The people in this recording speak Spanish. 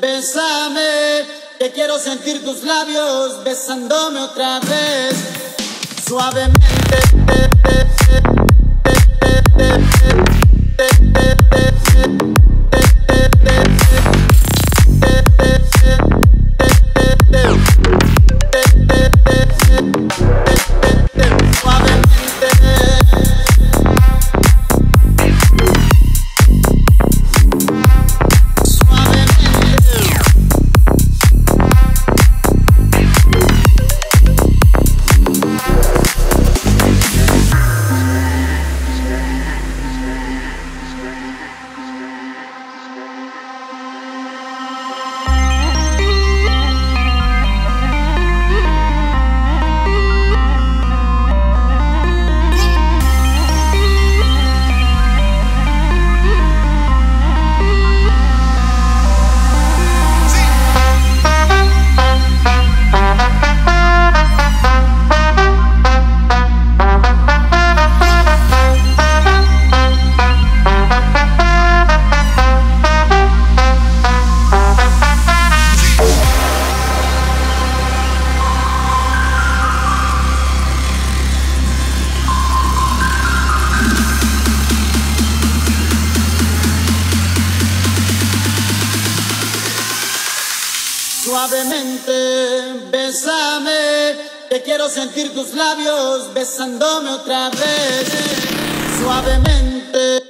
Bésame, que quiero sentir tus labios besándome otra vez. Suavemente. Suavemente, bésame, que quiero sentir tus labios besándome otra vez. Suavemente.